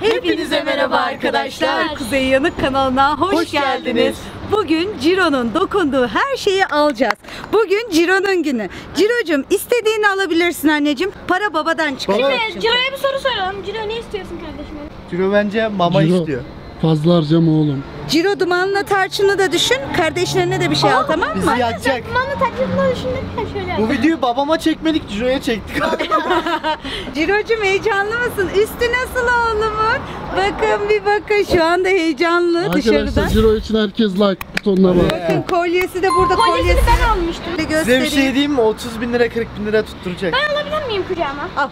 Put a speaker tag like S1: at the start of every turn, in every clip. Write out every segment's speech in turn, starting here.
S1: Hepinize merhaba arkadaşlar. Kuzey Yanık kanalına hoş,
S2: Hoş
S1: geldiniz.
S2: geldiniz.
S1: Bugün Ciro'nun dokunduğu her şeyi alacağız. Bugün Ciro'nun günü. Ciro'cum istediğini alabilirsin anneciğim. Para babadan çıkacak.
S2: Baba-.
S3: Ciro'ya bir soru soralım. Ciro ne istiyorsun kardeşim?
S2: Ciro bence mama
S4: Ciro.
S2: istiyor.
S4: Fazla harcama oğlum.
S1: Ciro dumanla tarçını da düşün. Kardeşlerine de bir şey al tamam mı?
S2: Bizi yakacak.
S3: Manlı tatlısını düşündüm ya şöyle.
S2: Bu videoyu babama çekmedik, Ciro'ya çektik.
S1: Ciro'cum heyecanlı mısın? Üstü nasıl oğlumun? Bakın bir bakın şu anda heyecanlı
S4: Arkadaşlar
S1: dışarıdan.
S4: Ciro için herkes like butonuna bak.
S1: Bakın kolyesi de burada
S3: Kolyesini
S1: kolyesi.
S3: ben almıştım.
S1: de
S2: Size bir
S1: göstereyim.
S2: şey diyeyim mi? 30 bin lira 40 bin lira tutturacak.
S3: Alabilir miyim kucağıma?
S2: Süre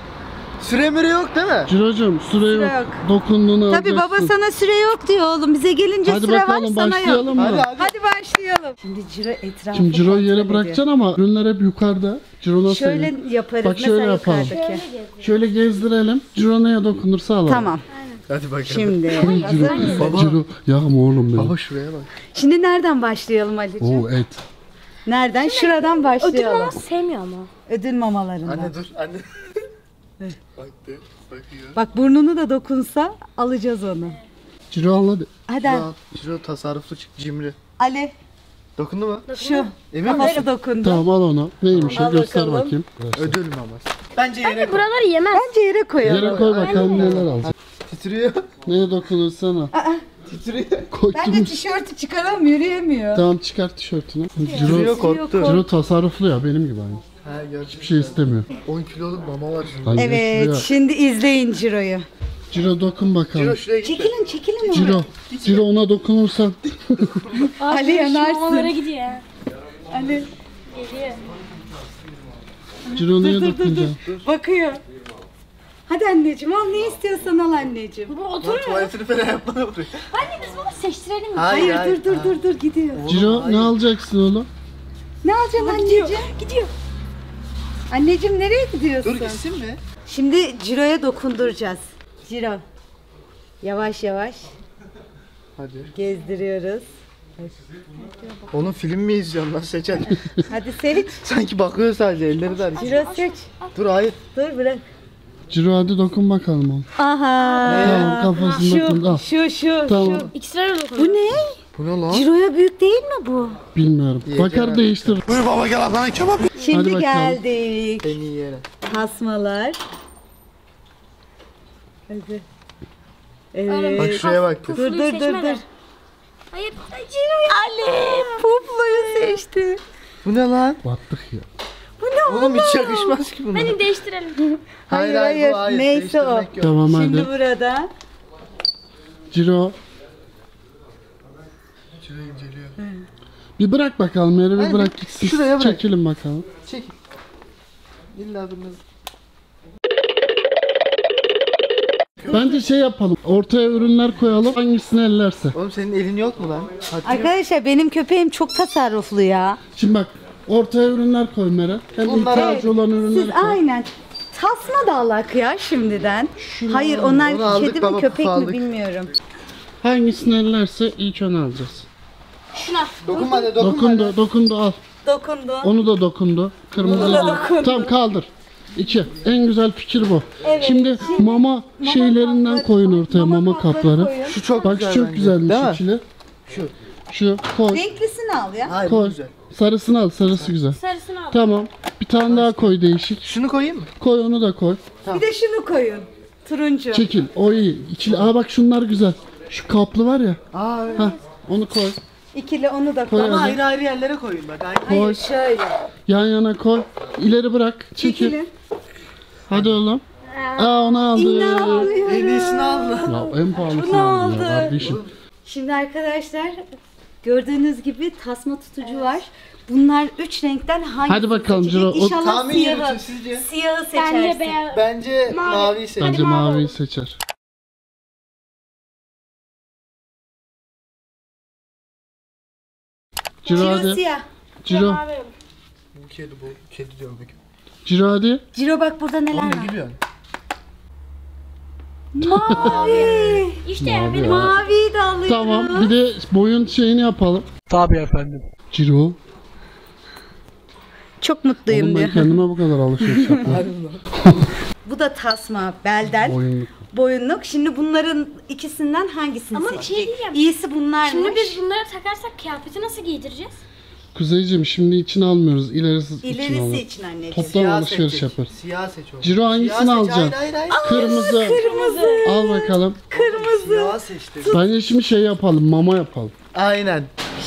S2: müre yok değil mi?
S4: Ciro'cum süre yok.
S1: yok.
S4: Dokunduğunu
S1: Tabii baba
S4: alacaksın.
S1: sana süre yok diyor oğlum. Bize gelince
S4: Hadi
S1: süre
S4: bakalım
S1: var sana yok.
S4: başlayalım mı?
S2: Hadi hadi.
S1: Hadi başlayalım. Şimdi Ciro etrafı
S4: Şimdi Ciro'yu
S1: kontrol
S4: yere
S1: ediyor.
S4: bırakacaksın ama ürünler hep yukarıda. Ciro nasıl?
S1: Şöyle
S4: ediyor?
S1: yaparız.
S4: Bak şöyle
S1: mesela
S4: yapalım.
S1: yukarıdaki.
S4: Şöyle gezdirelim. Ciro neye dokunursa alalım.
S1: Tamam.
S2: Hadi bakalım.
S1: Şimdi
S4: Ciro,
S1: mısın?
S4: Ciro, ya oğlum benim.
S2: Baba şuraya bak.
S1: Şimdi nereden başlayalım Ali'ciğim?
S4: Oo et.
S1: Nereden? Şuradan
S3: Ödül
S1: başlayalım.
S3: maması sevmiyor ama.
S1: Ödül mamalarından.
S2: Anne dur, anne.
S1: Bak burnunu da dokunsa alacağız onu.
S4: Ciro anladı.
S1: Hadi
S2: Ciro, Ciro tasarruflu çık, cimri.
S1: Ali
S2: Dokundu mu?
S1: şu
S2: Emin misin?
S1: dokundu.
S4: Tamam al onu. Neymiş o göster bakayım.
S2: Ödül maması. Bence yere koy.
S3: Buraları yemez.
S1: Bence yere koyalım.
S4: Yere koy bakalım neler alacak.
S2: Titriyor.
S4: Neye dokunursan al.
S2: Titriyor.
S1: Bence
S4: Koydum.
S1: tişörtü çıkaramam yürüyemiyor.
S4: Tamam çıkart tişörtünü. Ciro,
S2: korktu.
S4: Ciro tasarruflu ya benim gibi aynı.
S2: Ha gördüm.
S4: Bir şey istemiyor.
S2: 10 kiloluk mama var şimdi.
S4: Lan
S1: Evet
S4: Ciro,
S1: şimdi izleyin Ciro'yu.
S4: Ciro dokun bakalım.
S2: Ciro şuraya git.
S1: Çekilin çekilin onu.
S4: Ciro, Ciro ona dokunursan
S1: Ali yanarsın.
S3: mamalara gidiyor.
S1: Ali
S3: Geliyor.
S4: Ciro
S1: dur.
S4: dokunacaksın?
S1: Bakıyor. Hadi anneciğim al ne istiyorsan al anneciğim.
S3: Bu
S2: Lan
S3: oturuyor.
S2: tuvaletini falan yapma buraya.
S3: Anne biz bunu seçtirelim mi?
S2: Hayır,
S1: Hayır, dur dur dur dur gidiyor.
S4: Ciro ne alacaksın oğlum?
S1: Ne alacaksın anneciğim?
S3: Gidiyor.
S1: Anneciğim nereye gidiyorsun?
S2: Dur gitsin mi?
S1: Şimdi Ciro'ya dokunduracağız. Ciro. Yavaş yavaş
S2: Hadi.
S1: gezdiriyoruz.
S2: Onun film mi izliyorsun lan seçen?
S1: Hadi seç.
S2: Sanki bakıyor sadece elleri de hareket.
S1: Ciro seç.
S2: Dur hayır.
S1: Dur bırak.
S4: Ciro hadi dokun bakalım oğlum.
S1: Aha.
S4: Tamam kafasını dokun. Al.
S1: Şu şu şu.
S4: Tamam.
S1: şu.
S3: İkisi de dokun.
S1: Bu ne?
S2: Bu ne lan?
S1: Ciro'ya büyük değil mi bu?
S4: Bilmiyorum.
S2: Yiyeceğim
S4: Bakar değiştir.
S1: Şimdi
S4: bakalım.
S1: geldik.
S2: En iyi yere.
S1: Tasmalar. Hadi. Evet.
S2: Bak şuraya bak.
S1: Dur dur dur dur.
S3: Hayır. Ciro'ya.
S1: Ali pufluyu seçti.
S2: Bu ne lan?
S4: Battık ya.
S2: Oğlum hiç yakışmaz ki buna.
S3: Hadi değiştirelim.
S1: Hayır, hayır.
S2: bu
S1: Neyse o.
S2: Yok.
S4: Tamam
S1: Şimdi
S4: hadi.
S1: burada
S4: Ciro
S2: Şuraya inceliyor.
S4: Bir bırak bakalım yere bir
S2: Aynen.
S4: bırak gitsin.
S2: Şuraya bırak.
S4: Çekelim bakalım.
S2: Çek. İlla biriniz.
S4: Bence şey yapalım. Ortaya ürünler koyalım. Hangisini ellerse.
S2: Oğlum senin elin yok mu lan? Hadi.
S1: Arkadaşlar benim köpeğim çok tasarruflu ya.
S4: Şimdi bak ortaya ürünler koy Meral. Hem
S2: Bunlar-
S4: ihtiyacı olan ürünleri
S1: Siz
S4: koy.
S1: aynen tasma da alak ya şimdiden. Hayır
S2: Onu
S1: onlar
S2: aldık
S1: kedi
S2: baba,
S1: mi köpek mi
S2: aldık.
S1: bilmiyorum.
S4: Hangisini ellerse ilk onu alacağız.
S3: Şuna.
S2: Dokunma de dokunma de.
S4: Dokundu, dokundu al.
S1: Dokundu.
S4: Onu da dokundu. Kırmızı. Tamam kaldır. İki. En güzel fikir bu. Şimdi mama şeylerinden
S1: kapları
S4: koyun
S1: koy,
S4: ortaya
S1: mama
S4: mama
S1: kapları
S4: kapları.
S1: koyun.
S2: Şu çok
S4: Bak
S2: güzel
S4: şu çok güzelmiş
S2: Değil mi?
S4: ikili.
S2: Şu.
S4: Şu koy.
S1: Renklisini al ya.
S2: Hayır
S4: Koy.
S2: güzel.
S4: Sarısını al, sarısı güzel.
S3: Sarısını al.
S4: Tamam. Bir tane daha koy değişik.
S2: Şunu koyayım mı?
S4: Koy onu da koy.
S1: Bir de şunu koyun. Turuncu.
S4: Çekil. O iyi. İkili. Aa bak şunlar güzel. Şu kaplı var ya.
S2: Aa evet.
S4: Ha, onu koy.
S1: İkili onu da
S4: Koy
S1: koy.
S2: Ama ayrı ayrı yerlere koyun bak.
S4: Koy.
S1: Hayır şöyle.
S4: Yan yana koy. İleri bırak. Çekil.
S1: Çekilin.
S4: Hadi oğlum. Aa onu aldı.
S1: İnanmıyorum.
S2: En iyisini al lan.
S4: Ya en pahalısını aldı ya kardeşim.
S1: Şimdi arkadaşlar gördüğünüz gibi tasma tutucu var. Bunlar üç renkten hangisi
S4: Hadi bakalım
S1: seçecek?
S4: Ciro, o-
S1: İnşallah
S2: Tahmin yürütün
S1: siyahı,
S2: sizce.
S1: siyahı seçersin.
S2: Bence
S3: Mavi.
S2: seç.
S4: Bence
S3: mavi
S4: seçer. Ciro
S1: Ciro
S4: hadi.
S1: siyah.
S4: Ciro.
S2: Bu kedi bu. Kedi diyorum peki.
S4: Ciro hadi.
S1: Ciro bak burada neler
S2: Oğlum
S1: var.
S2: ne gülüyorsun?
S1: Mavi.
S3: İşte ya
S4: Mavi
S3: benim
S4: ya.
S1: Maviyi de alıyorum.
S4: Tamam bir de boyun şeyini yapalım. Tabii efendim. Ciro.
S1: Çok mutluyum
S4: Oğlum ben
S1: diyor.
S4: kendime bu kadar alışveriş yapmam.
S1: Bu da tasma belden.
S4: Boyunluk.
S1: Boyunluk. Şimdi bunların ikisinden hangisini
S3: Ama bir şey
S1: seçecek?
S3: diyeceğim.
S1: İyisi bunlarmış.
S3: Şimdi biz bunları takarsak kıyafeti nasıl giydireceğiz?
S4: Kuzeyciğim şimdi içine almıyoruz. İlerisi, için
S1: İlerisi için anneciğim.
S4: Toplam
S2: Siyah
S4: alışveriş
S2: seçecek.
S4: yapar.
S2: Siyah seç oğlum.
S4: Ciro hangisini
S2: Siyah seç.
S4: alacaksın?
S2: Hayır hayır hayır.
S4: Kırmızı.
S1: Kırmızı.
S4: Al bakalım.
S1: Kırmızı.
S2: Siyah seçti.
S4: Bence şimdi şey yapalım. Mama yapalım.
S2: Aynen.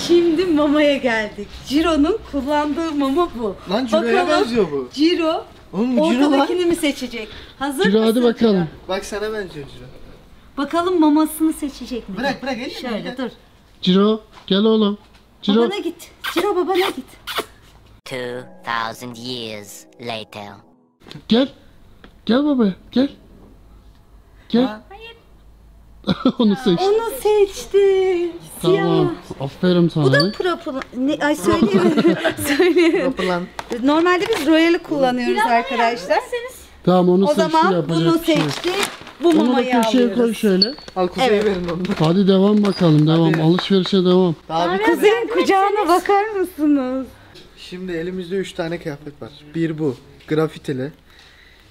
S1: Şimdi mamaya geldik. Ciro'nun kullandığı mama bu.
S2: Lan Ciro'ya benziyor bu.
S1: Ciro
S2: Oğlum Ciro lan.
S1: ortadakini mi seçecek? Hazır
S4: Ciro
S1: mısın
S4: hadi bakalım.
S2: Bak sana benziyor Ciro.
S1: Bakalım mamasını seçecek mi?
S2: Bırak, bırak, elini
S1: Şöyle dur.
S4: Ciro gel oğlum. Ciro
S1: Babana git. Ciro babana git.
S5: 2,000 years later.
S4: gel. Gel baba gel. Gel.
S2: Ha?
S4: Onu seç.
S1: Onu seçti. Siyah.
S4: Tamam. Aferin sana.
S1: Bu da. Ne, ay söyleyemedim. söyleyemedim.
S2: Yapılan.
S1: Normalde biz Royal'i kullanıyoruz arkadaşlar.
S4: Tamam onu
S1: O
S4: seçti
S1: zaman
S4: yapacak
S1: bunu
S4: şey
S1: seçti. Bu
S4: Onu da
S1: mamayı
S4: köşeye koy
S1: alıyoruz.
S4: şöyle.
S2: Al kuzeye
S1: Evet.
S2: verin onu.
S4: Hadi devam bakalım devam.
S2: Hadi.
S4: Alışverişe devam.
S2: Daha bir
S1: Kuzeyin kucağına bakar mısınız?
S2: Şimdi elimizde 3 tane kıyafet var. Bir bu grafitili.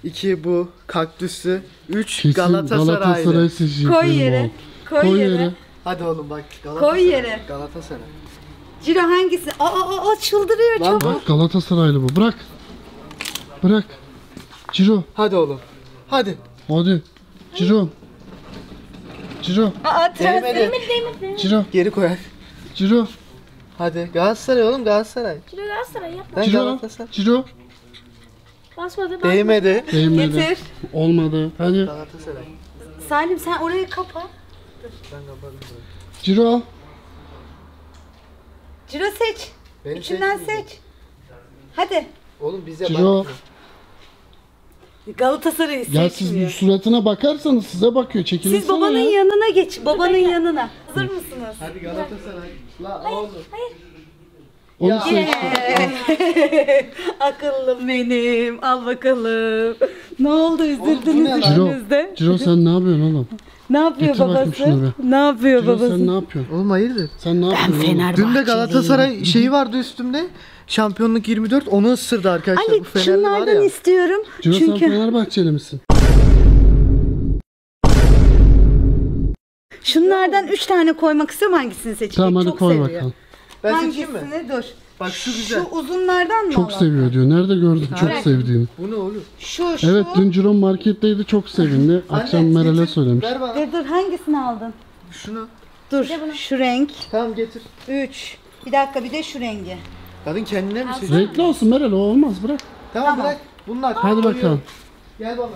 S2: İki bu kaktüsü. Üç
S4: Kesin
S2: Galatasaraylı.
S4: Galatasaray.
S1: Koy yere. Koy,
S4: Koy
S1: yere.
S4: yere.
S2: Hadi oğlum bak Galatasaray.
S1: Koy yere.
S2: Galatasaray.
S1: Ciro hangisi? Aa, aa, aa çıldırıyor
S2: Lan
S1: çabuk.
S4: Bak Galatasaraylı bu. Bırak. Bırak. Ciro.
S2: Hadi oğlum. Hadi.
S4: Hadi. Ciro. Ciro.
S1: Aa, transfer.
S2: Değmedi.
S4: Ciro.
S2: Geri koyar.
S4: Ciro.
S2: Hadi. Galatasaray oğlum Galatasaray.
S3: Ciro Galatasaray yapma.
S2: Ben
S4: Ciro.
S2: Galatasaray.
S4: Ciro.
S3: Basmadı. basmadı.
S2: Değmedi.
S4: Değmedi.
S1: Getir.
S4: Olmadı. Hadi.
S2: Galatasaray.
S1: Salim sen orayı kapa.
S2: Ben kapadım.
S4: Ciro.
S1: Ciro seç.
S2: Beni
S1: İçinden
S2: seçmeyecek.
S1: seç. Hadi.
S2: Oğlum bize
S4: Ciro.
S2: bakmıyor.
S1: Galatasaray'ı
S4: Ya siz
S1: seçmiyor.
S4: suratına bakarsanız size bakıyor. Çekilirsene
S1: Siz babanın
S4: ya.
S1: yanına geç. Babanın yanına. Hazır mısınız?
S2: Hadi Galatasaray. La oğlum.
S4: Onu seç.
S1: Akıllım benim. Al bakalım. Ne oldu üzüldünüz
S2: lan?
S4: Ciro. sen ne yapıyorsun oğlum?
S1: Ne yapıyor
S4: Getir
S1: babası? Ne yapıyor
S4: Ciro
S1: babası?
S4: sen ne yapıyorsun?
S2: Oğlum hayırdır?
S4: Sen ne yapıyorsun oğlum?
S2: Dün de Galatasaray şeyi vardı üstümde. Şampiyonluk 24 onu ısırdı arkadaşlar.
S1: Ali
S2: Bu
S1: şunlardan
S2: ya.
S1: istiyorum.
S4: Ciro sen
S1: Çünkü
S4: Fenerbahçeli misin?
S1: şunlardan üç tane koymak istiyorum. Hangisini seçecek?
S4: Tamam hadi
S1: Çok
S4: koy
S1: seviyor.
S4: bakalım.
S2: Ben seçeyim mi?
S1: Hangisini? Dur.
S2: Bak şu
S1: Şu
S2: güzel.
S1: uzunlardan mı
S4: Çok
S1: alalım?
S4: seviyor diyor. Nerede gördün çok sevdiğini?
S2: Bu ne oğlum?
S1: Şu şu.
S4: Evet dün Ciro marketteydi çok sevindi. Akşam
S2: Anne,
S4: Meral'e
S2: getir.
S4: söylemiş.
S2: Ver bana.
S1: Dur dur hangisini aldın?
S2: Şunu.
S1: Dur şu renk.
S2: Tamam getir.
S1: 3. Bir dakika bir de şu rengi.
S2: Kadın kendine mi seçiyor?
S4: Renkli olsun Meral o olmaz bırak.
S2: Tamam,
S1: Tamam.
S2: bırak. Bunlar.
S4: Hadi
S2: Koyuyorum.
S4: bakalım.
S2: Gel bana.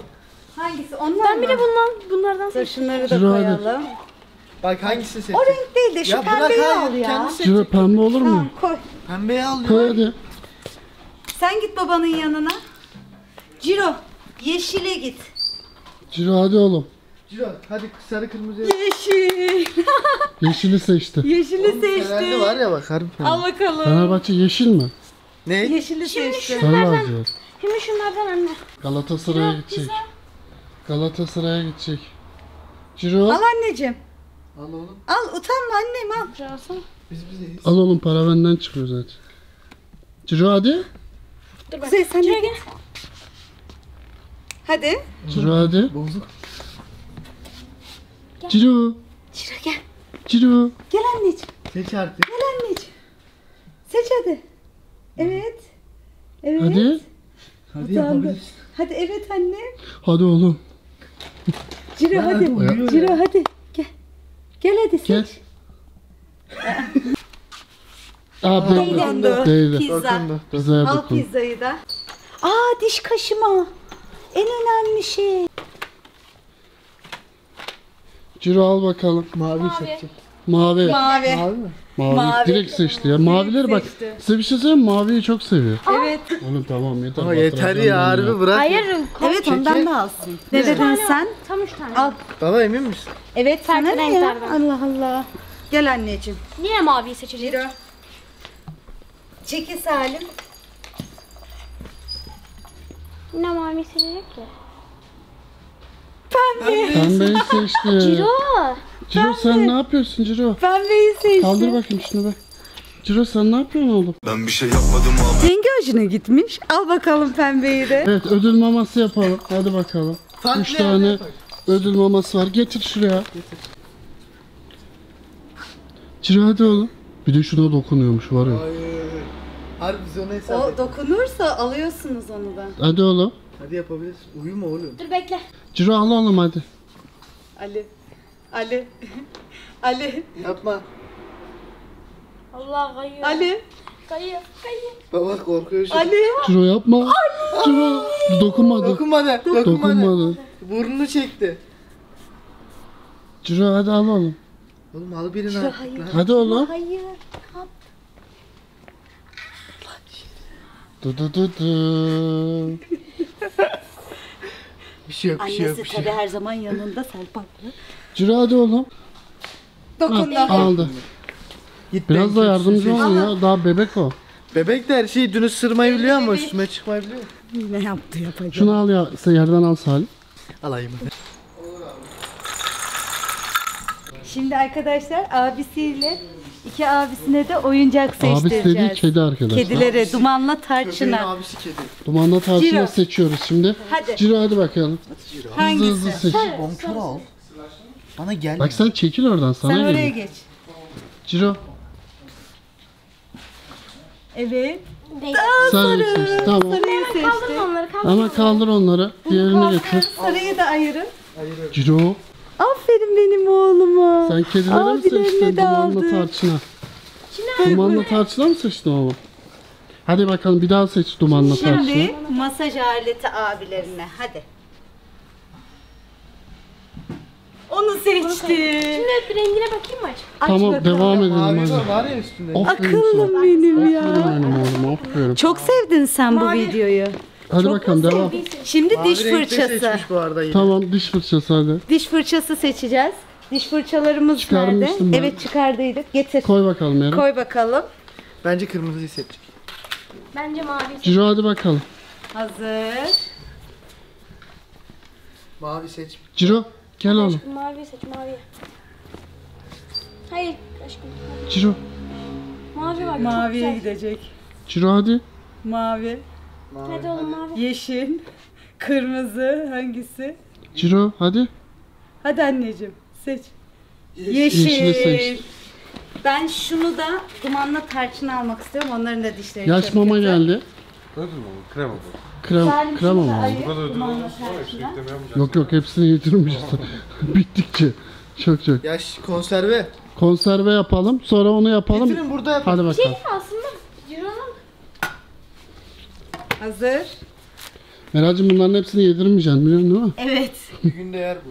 S1: Hangisi? Onlar
S3: Ben
S1: mı?
S3: bundan bunlardan
S1: Dur
S3: seçtim.
S1: şunları da
S4: Ciro, hadi.
S1: koyalım.
S2: Bak hangisini seçtin?
S1: O renk değil de şu
S2: Ya bırak
S1: pembeyi al
S2: hayır.
S1: ya.
S2: Kendi seç.
S4: Ciro pembe olur mu?
S1: Tamam koy.
S2: Pembeyi al
S4: Koy
S2: diyor.
S4: hadi.
S1: Sen git babanın yanına. Ciro yeşile git.
S4: Ciro hadi oğlum.
S2: Ciro hadi sarı kırmızı.
S1: Yeşil.
S4: Yeşili seçti.
S1: Yeşili
S2: var
S1: seçti.
S2: ya bak harbi.
S1: Al bakalım.
S4: Fenerbahçe yeşil mi?
S2: Ne?
S1: Yeşili seçti.
S4: Sarı lacivert.
S3: Şimdi şunlardan anne.
S4: Galatasaray'a gidecek. Galatasaray'a gidecek. Ciro
S1: Al anneciğim.
S2: Al oğlum.
S1: Al utanma annem al.
S3: Şurası.
S2: Biz bizeyiz.
S4: al oğlum para benden çıkıyor zaten. Ciro hadi.
S3: Dur bak.
S1: Kuzey sen de
S3: Ciro
S1: git.
S3: gel.
S1: Hadi.
S4: Ciro hadi.
S2: Bozuk.
S4: Ciro.
S1: Ciro gel.
S4: Ciro.
S1: Gel anneciğim.
S2: Seç artık.
S1: Gel anneciğim. Seç hadi. Evet. Evet.
S4: Hadi.
S2: Hadi yapabiliriz.
S1: Hadi evet anne.
S4: Hadi oğlum.
S1: Ciro hadi. Ciro hadi. Gel. Hadi seç.
S4: Gel. Aa.
S1: Dokundu.
S4: Değdi.
S1: Pizza.
S2: Dokundu.
S1: Al
S4: dokun.
S1: pizzayı da. Aa diş kaşıma. En önemli şey.
S4: Ciro al bakalım.
S2: Mavi seçecek.
S4: Mavi.
S1: Mavi.
S2: Mavi mi?
S4: Mavi.
S1: Mavi.
S4: Direkt seçti ya. Mavileri bak.
S1: seçti.
S4: Size bir şey söyleyeyim mi? Maviyi çok seviyor.
S1: Evet.
S4: Oğlum tamam yeter.
S2: Ama yeter
S4: Batıracağım
S2: ya harbi bırak.
S3: Hayır.
S1: Evet ondan da alsın. Ne dedin
S3: tane
S1: sen?
S3: al. Tam üç tane.
S1: Al.
S2: Baba emin misin?
S1: Evet sana
S3: Farklı
S1: ne ya?
S3: renklerden.
S1: Allah Allah. Gel anneciğim.
S3: Yine maviyi seçeceğiz.
S1: Ciro. Çekil Salim.
S3: Yine maviyi seçecek ki.
S4: Pembeyi seçti.
S3: Ciro.
S4: Ciro sen ne yapıyorsun Ciro?
S1: Pembeyi seçti.
S4: Kaldır bakayım şunu be. Ciro sen ne yapıyorsun oğlum?
S6: Ben bir şey yapmadım abi.
S1: Yenge hoşuna gitmiş. Al bakalım pembeyi de.
S4: Evet ödül maması yapalım. Hadi bakalım.
S2: Farklı
S4: Üç tane
S2: yapak.
S4: ödül maması var. Getir şuraya. Ciro hadi oğlum. Bir de şuna dokunuyormuş var ya.
S2: Hayır. Harbi biz onu hesap
S1: O
S2: ettik.
S1: dokunursa alıyorsunuz onu da.
S4: Hadi oğlum.
S2: Hadi yapabiliriz. Uyuma oğlum.
S3: Dur bekle.
S4: Ciro al oğlum hadi.
S1: Ali. Ali. Ali.
S2: Yapma.
S3: Allah kayıyor.
S1: Ali.
S3: Kayıyor. Kayıyor.
S2: Baba korkuyor şu.
S1: Ali.
S4: Ciro yapma. Ciro dokunmadı.
S2: Dokunmadı. Dokunmadı.
S4: Dokunmadı.
S2: Burnunu çekti.
S4: Ciro hadi al oğlum.
S2: Oğlum al birini artık lan.
S4: Hadi oğlum.
S3: Hayır. Kap.
S4: Du du du du.
S2: Bir şey yok, bir şey yok,
S1: Annesi
S2: bir şey
S1: tabii
S2: yok.
S1: her zaman yanında Selpaklı.
S4: Ciro hadi oğlum.
S1: Dokundu.
S4: Aldı.
S2: Git
S4: Biraz da yardımcı olun ya. Daha bebek o.
S2: Bebek de her şeyi dün ısırmayı biliyor ama üstüme çıkmayı biliyor.
S1: Ne yaptı yapacak?
S4: Şunu al ya. Sen yerden al Salim.
S2: Alayım hadi.
S1: Şimdi arkadaşlar abisiyle iki abisine de oyuncak
S4: Abisi dediği
S1: seçtireceğiz.
S4: kedi arkadaşlar.
S1: Kedilere dumanla
S2: Köpeğin
S1: tarçına.
S2: abisi kedi.
S4: Dumanla tarçını
S1: Ciro.
S4: seçiyoruz şimdi.
S1: Hadi.
S4: Ciro hadi bakalım. Hızlı
S1: Hangisi?
S4: hızlı seç.
S2: Bonkör al. Bana gel.
S4: Bak sen çekil oradan sana
S1: Sen oraya
S4: geliyor.
S1: geç.
S4: Ciro
S1: Evet.
S4: Sarı seç. Tamam.
S1: Sarıyı seçti.
S3: onları kaldırma.
S4: Ama kaldır onları. Diğerini getir.
S1: Sarıyı da ayırın.
S4: Ciro
S1: benim oğluma.
S4: sen kedileri mi seçtin?
S1: de
S4: Dumanla
S1: aldı.
S4: tarçına. Dumanla tarçına mı seçtin oğlum? Hadi bakalım bir daha seç dumanla tarçına.
S1: Şimdi masaj aleti abilerine. Hadi. Onu seçti.
S3: Şimdi hep rengine bakayım mı?
S1: Aç
S4: Tamam
S1: bakalım.
S4: devam edelim
S2: Mavi
S4: hadi.
S2: var, var ya üstünde.
S4: Aferin sana.
S1: Akıllım benim ya.
S4: Aferin benim oğlum aferin.
S1: Çok sevdin sen bu videoyu.
S4: Hadi bakalım devam.
S1: Şimdi
S2: Mavi
S1: diş
S2: renkte
S1: fırçası.
S2: seçmiş bu arada yine.
S4: Tamam diş fırçası hadi.
S1: Diş fırçası seçeceğiz. Diş fırçalarımız
S4: Çıkarmıştım
S1: nerede?
S4: ben.
S1: Evet çıkardıydık. Getir.
S4: Koy bakalım yere.
S1: Koy bakalım.
S2: Bence kırmızıyı seçecek.
S3: Bence mavi.
S4: Ciro hadi bakalım.
S1: Hazır.
S2: Mavi seç.
S4: Ciro gel oğlum.
S3: Aşkım mavi seç mavi. Hayır aşkım.
S4: Ciro.
S3: Mavi var.
S1: Maviye
S3: çok
S1: gidecek.
S4: Ciro hadi.
S1: Mavi,
S2: Mavi.
S3: Hadi oğlum mavi.
S1: yeşil, kırmızı hangisi?
S4: Ciro hadi.
S1: Hadi anneciğim seç.
S2: Yeşil.
S1: Yeşil.
S4: Yeşili seç.
S1: Ben şunu da dumanla tarçın almak istiyorum. Onların da dişleri
S4: Yaş
S1: çok
S4: mama
S1: kötü.
S4: geldi.
S5: Ödül mü? Krema bu.
S4: Krem,
S1: Salim
S4: krema mı?
S5: Bu da ödül
S1: dumanla
S5: işte.
S4: Yok yok hepsini yedirmişiz. Bittikçe. Çok çok.
S2: Yaş konserve.
S4: Konserve yapalım. Sonra onu yapalım.
S2: Getirin burada yapalım.
S4: Hadi bakalım.
S3: Ciro'nun
S1: Hazır.
S4: Meral'cim bunların hepsini yedirmeyeceksin biliyorsun değil mi?
S1: Evet.
S2: Bir günde yer bu.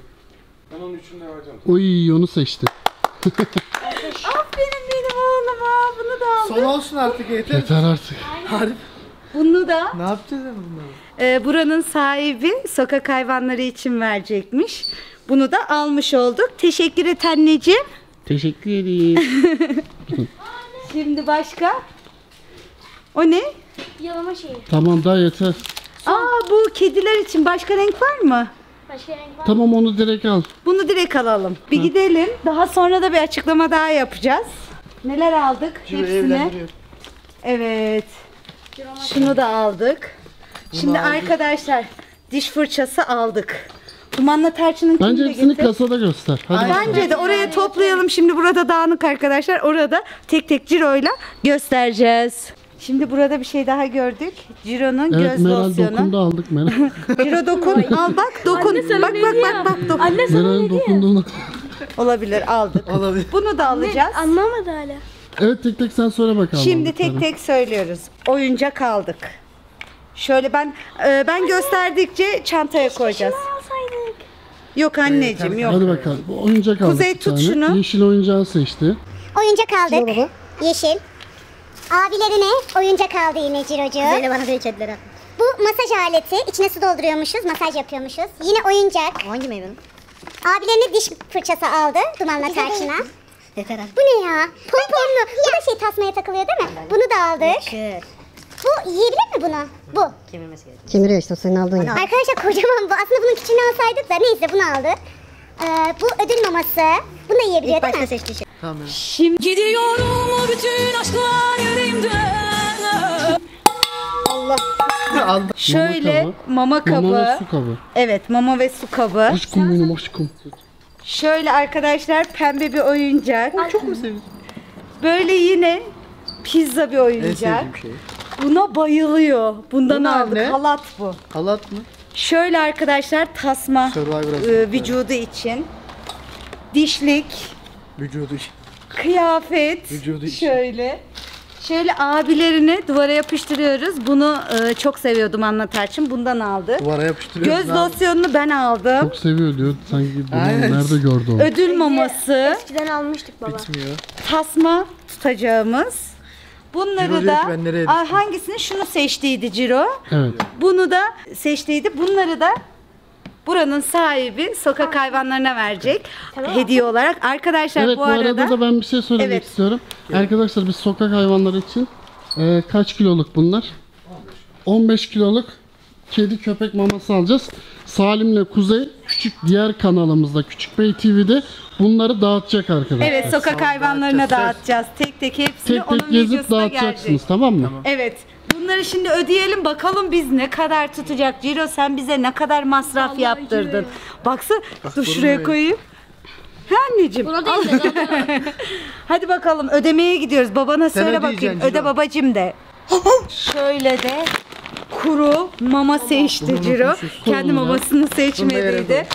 S5: Ben onun üçünü de vereceğim.
S4: Oy onu seçti.
S1: Aferin benim oğluma. Bunu da aldım.
S2: Son olsun artık yeter.
S4: Yeter artık.
S2: Harbi.
S1: Bunu da
S2: Ne yapacağız ya bunları?
S1: e, buranın sahibi sokak hayvanları için verecekmiş. Bunu da almış olduk. Teşekkür et anneciğim.
S4: Teşekkür ederim.
S1: Şimdi başka? O ne?
S3: Yalama şeyi.
S4: tamam daha yeter.
S1: Aa bu kediler için başka renk var mı?
S3: Başka renk var.
S4: Tamam onu direkt al.
S1: Bunu direkt alalım. Bir gidelim. Daha sonra da bir açıklama daha yapacağız. Neler aldık?
S2: Ciro
S1: Hepsini.
S2: evlendiriyor.
S1: Evet. Şunu da aldık. Şimdi
S2: aldık.
S1: arkadaşlar diş fırçası aldık. Dumanla tarçının
S4: Bence
S1: de
S4: hepsini
S1: getir.
S4: kasada göster. Hadi bakalım.
S1: Bence de oraya toplayalım. Şimdi burada dağınık arkadaşlar. Orada tek tek Ciro'yla göstereceğiz. Şimdi burada bir şey daha gördük. Ciro'nun
S4: Evet
S1: göz
S4: Meral
S1: losyonu.
S4: dokundu aldık Meral.
S1: Ciro dokun. Al bak dokun.
S3: sana
S1: bak
S3: ne
S1: bak
S3: diyor?
S1: bak bak dokun.
S3: Anne sana
S4: Meral'in
S3: ne
S4: dokunduğunu.
S1: Olabilir aldık.
S2: Olabilir.
S1: Bunu da alacağız.
S3: Anlamadı hala.
S4: Evet tek tek sen söyle bakalım.
S1: Şimdi tek tek söylüyoruz. Oyuncak aldık. Şöyle ben e, ben gösterdikçe çantaya koyacağız.
S3: Alsaydık.
S1: Yok anneciğim yok.
S4: Hadi bakalım. Bu oyuncak aldık
S1: Kuzey tut şunu.
S4: Yeşil oyuncağı seçti.
S6: Oyuncak aldık. Yeşil. Abilerine oyuncak aldı yine Ciro'cu. Böyle bana bir kedilere. Bu masaj aleti. İçine su dolduruyormuşuz, masaj yapıyormuşuz. Yine oyuncak. Hangi meyvenin? Abilerine diş fırçası aldı. Dumanla tarçına. Yeter Bu ne ya? Pomponlu. Bu da şey tasmaya takılıyor değil mi? Bunu da aldık. Bu yiyebilir mi bunu? Bu.
S7: Kemiriyor işte senin aldığın gibi.
S6: Arkadaşlar kocaman bu. Aslında bunun küçüğünü alsaydık da neyse bunu aldık. Ee, bu ödül maması. Bunu da yiyebiliyor değil mi? seçtiği
S2: Tamam.
S1: Şimdi
S8: Gidiyorum bütün aşklar yüreğimde
S2: Allah. Allah.
S1: Şöyle mama kabı.
S4: Mama ve su kabı.
S1: Evet mama ve su kabı.
S4: Aşkım benim aşkım.
S1: Şöyle arkadaşlar pembe bir oyuncak.
S2: Çok mu seviyorsun?
S1: Böyle yine pizza bir
S2: En
S1: oyuncak.
S2: sevdiğim şey.
S1: Buna bayılıyor. Bundan
S2: Bu ne
S1: aldık.
S2: anne?
S1: Halat bu.
S2: Halat mı?
S1: Şöyle arkadaşlar tasma e, vücudu için. Dişlik,
S2: Vücudu için.
S1: kıyafet.
S2: Vücudu için.
S1: Şöyle. Şöyle abilerini duvara yapıştırıyoruz. Bunu e, çok seviyordum anlatarçım. Bundan aldı.
S2: Duvara yapıştırıyoruz.
S1: Göz losyonunu ben aldım.
S4: Çok seviyor diyor. Sanki bunu
S2: Aynen.
S4: nerede gördü onu?
S1: Ödül maması,
S3: Eskiden almıştık baba.
S2: Bitmiyor.
S1: tasma tutacağımız. Bunları
S2: Ciro
S1: da
S2: ki ben nereye
S1: Aa, hangisini şunu seçtiydi Ciro.
S4: Evet.
S1: Bunu da seçtiydi. Bunları da buranın sahibi sokak hayvanlarına verecek hediye olarak. Arkadaşlar
S4: Evet
S1: bu
S4: bu arada, da ben bir şey söylemek
S1: Evet.
S4: istiyorum. Arkadaşlar biz sokak hayvanları için e, kaç kiloluk bunlar? 15 kiloluk kedi köpek maması alacağız. Salim'le Kuzey küçük diğer kanalımızda Küçük Bey TV'de bunları dağıtacak arkadaşlar.
S1: Evet sokak hayvanlarına dağıtacağız. Tek tek hepsini
S4: Tek
S1: onun
S4: tek gezip
S1: videosuna
S4: dağıtacaksınız
S1: gelecek.
S4: tamam mı?
S1: Evet. Bunları şimdi ödeyelim bakalım biz ne kadar tutacak. Ciro sen bize ne kadar masraf yaptırdın. Baksana dur şuraya koyayım. He anneciğim.
S3: Buna değil de
S1: Hadi bakalım ödemeye gidiyoruz. Babana söyle bakayım.
S2: ödeyeceksin
S1: Öde
S2: Ciro.
S1: babacım de. Şöyle de kuru mama seçti Ciro. Kendi mamasını seçmediydi.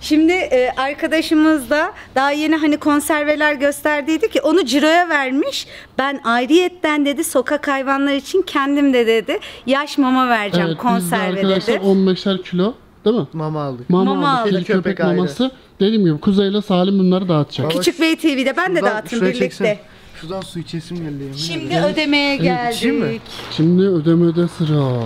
S1: Şimdi e, arkadaşımız da daha yeni hani konserveler gösterdiydi ki onu Ciro'ya vermiş. Ben ayrıyetten dedi sokak hayvanlar için kendim de dedi yaş mama vereceğim
S4: Evet biz de
S1: konserve
S4: arkadaşlar
S1: dedi.
S4: 15'er kilo değil mi?
S2: Mama aldık.
S4: Mama,
S1: Mama
S4: aldık.
S1: aldık.
S4: Kedi köpek,
S2: köpek ayrı.
S4: maması. Dediğim gibi Kuzey ile Salim bunları dağıtacak.
S2: Baba,
S1: Küçük Bey TV'de ben de
S2: Şuradan-
S1: dağıtım
S2: şuraya
S1: birlikte.
S2: çeksene. Şuradan su içesim geldi yemin
S1: Şimdi
S2: ederim.
S1: ödemeye
S2: mi?
S1: geldik.
S4: Şimdi ödemede sıra.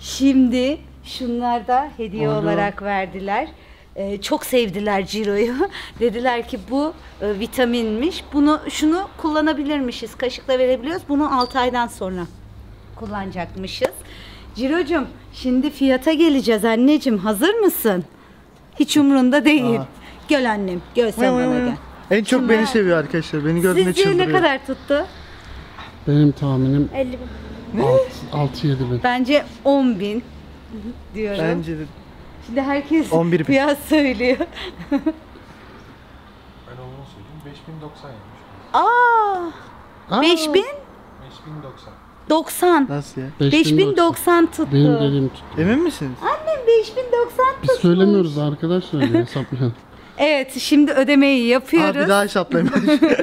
S1: Şimdi şunlar da hediye
S2: Alo.
S1: olarak verdiler. Ee, çok sevdiler Ciro'yu. Dediler ki bu e, vitaminmiş. Bunu şunu kullanabilirmişiz. Kaşıkla verebiliyoruz. Bunu 6 aydan sonra kullanacakmışız. Ciro'cum şimdi fiyata geleceğiz anneciğim. Hazır mısın? Hiç umrunda değil.
S2: Aa.
S1: Gel annem. Gel sen bana gel.
S2: En çok
S1: Şimdi-
S2: beni seviyor arkadaşlar. Beni gördüğünde
S1: Sizce
S2: çıldırıyor.
S1: ne kadar tuttu?
S4: Benim tahminim
S3: 50 bin.
S4: 6-7 bin.
S1: Bence 10 bin diyorum.
S2: Bence de.
S1: Şimdi herkes
S2: 11 bin.
S1: fiyat söylüyor.
S5: Ben onu söyleyeyim. 5090 yapmış.
S1: Aa,
S4: Aa,
S1: 5000
S5: 5090.
S1: 90.
S2: Nasıl ya?
S1: 5090 tuttu.
S4: Benim dediğim tut.
S2: Emin misiniz?
S1: Annem 5090
S4: Biz
S1: tutmuş.
S4: söylemiyoruz arkadaş söylüyor hesaplayan.
S1: Evet şimdi ödemeyi
S2: Abi
S1: yapıyoruz.
S2: bir daha hesaplayayım.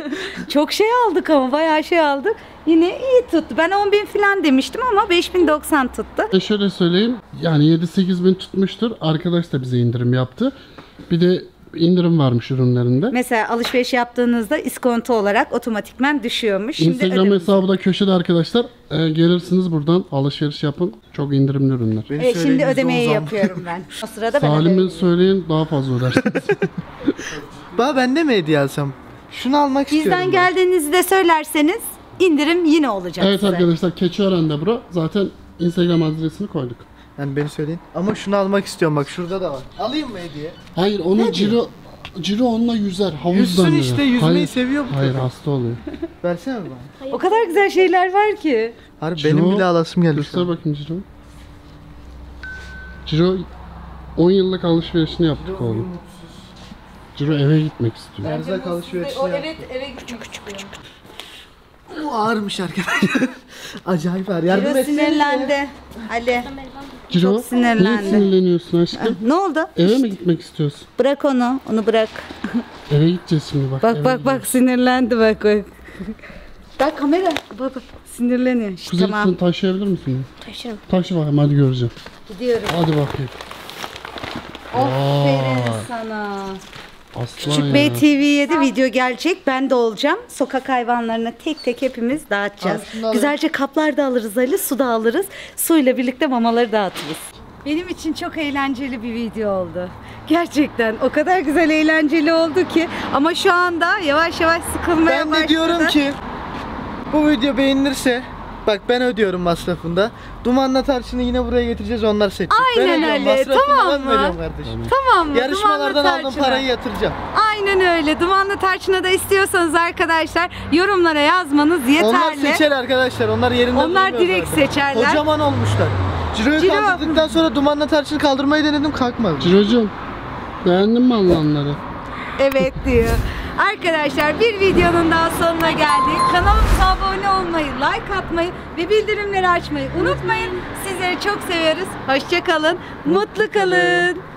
S1: Çok şey aldık ama bayağı şey aldık. Yine iyi tuttu. Ben 10 bin falan demiştim ama 5090 tuttu.
S4: E şöyle söyleyeyim yani 7-8 bin tutmuştur. Arkadaş da bize indirim yaptı. Bir de indirim varmış ürünlerinde.
S1: Mesela alışveriş yaptığınızda iskonto olarak otomatikmen düşüyormuş. Şimdi
S4: Instagram
S1: ödeme-
S4: hesabı da köşede arkadaşlar. E, gelirsiniz buradan alışveriş yapın. Çok indirimli ürünler.
S2: Beni söyleyin,
S1: şimdi ödemeyi yapıyorum ben. O sırada ben
S4: Salim'e
S1: ödeyeyim.
S4: söyleyin daha fazla ödersiniz.
S2: Baba ben de mi hediye alsam? Şunu almak istiyorum.
S1: Bizden
S2: ben.
S1: geldiğinizi de söylerseniz indirim yine olacak
S4: evet
S1: size.
S4: arkadaşlar Keçiören'de bura. Zaten Instagram adresini koyduk.
S2: Yani beni söyleyin. Ama şunu almak istiyorum bak şurada da var. Alayım mı hediye?
S4: Hayır onu Ciro Ciro onunla yüzer. Havuz
S2: Yüzsün
S4: zanneder.
S2: işte, yüzmeyi
S4: Hayır,
S2: seviyor bu
S4: Hayır hasta oluyor.
S2: Versene bana.
S1: O kadar güzel şeyler var ki.
S2: Harbi
S4: Ciro-
S2: benim bile alasım geldi. şu
S4: Göster
S2: an.
S4: bakayım Ciro. Ciro 10 yıllık alışverişini yaptık oğlum. Ciro eve gitmek istiyor.
S2: Erzak alışverişini
S1: O
S2: yap.
S1: evet eve küçük küçük küçük.
S2: Bu ağırmış arkadaşlar. Acayip ağır. Yardım
S1: Ciro sinirlendi. Ali.
S4: Ciro
S1: Çok sinirlendi.
S4: niye sinirleniyorsun aşkım?
S1: Ne oldu?
S4: Eve mi gitmek istiyorsun?
S1: Bırak onu. Onu bırak.
S4: Eve gideceğiz şimdi bak.
S1: Bak bak bak sinirlendi bak bak. Bak kamera. Bak bak sinirleniyor. İşte
S4: Kuzey
S1: tamam.
S4: sen taşıyabilir misin?
S3: Taşırım.
S4: Taşı bakayım hadi göreceğim.
S1: Gidiyoruz.
S4: Hadi bakayım.
S1: Aferin sana.
S4: Aslan
S1: Küçük
S4: ya.
S1: Bey TV 7 video gelecek. Ben de olacağım. Sokak hayvanlarını tek tek hepimiz dağıtacağız.
S2: Al şunu da alayım.
S1: Güzelce kaplar da alırız Ali. Su da alırız. Suyla birlikte mamaları dağıtırız. Benim için çok eğlenceli bir video oldu. Gerçekten o kadar güzel eğlenceli oldu ki. Ama şu anda yavaş yavaş sıkılmaya
S2: Ben
S1: başladı.
S2: de diyorum ki bu video beğenilirse Bak ben ödüyorum masrafında. Dumanla tarçını yine buraya getireceğiz onlar seçecek. ben
S1: Aynen
S2: ödüyorum,
S1: öyle, tamam
S2: ben
S1: mı?
S2: veriyorum kardeşim.
S1: Tamam mı?
S2: Yarışmalardan aldığım parayı yatıracağım.
S1: Aynen öyle. Dumanlı tarçına da istiyorsanız arkadaşlar yorumlara yazmanız yeterli.
S2: Onlar seçer arkadaşlar. Onlar yerinde
S1: Onlar direkt
S2: zaten.
S1: seçerler.
S2: Kocaman olmuşlar. Ciro'yu
S1: Ciro-
S2: kaldırdıktan sonra dumanla tarçını kaldırmayı denedim kalkmadı.
S4: Cirocuğum beğendin mi alanları?
S1: Evet diyor. Arkadaşlar bir videonun daha sonuna geldik. Kanalımıza abone olmayı, like atmayı ve bildirimleri açmayı unutmayın. Sizleri çok seviyoruz. Hoşça kalın. Mutlu kalın.